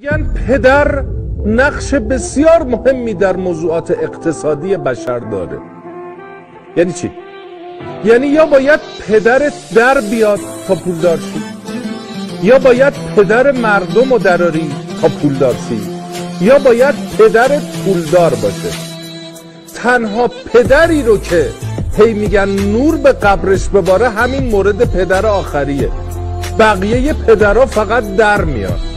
میگن پدر نقش بسیار مهمی در موضوعات اقتصادی بشر داره. یعنی چی؟ یعنی یا باید پدرت در بیاد تا پول دارشی یا باید پدر مردم رو دراری تا پول دارشی یا باید پدرت پولدار باشه. تنها پدری رو که هی میگن نور به قبرش بباره همین مورد پدر آخریه. بقیه پدرها فقط در میاد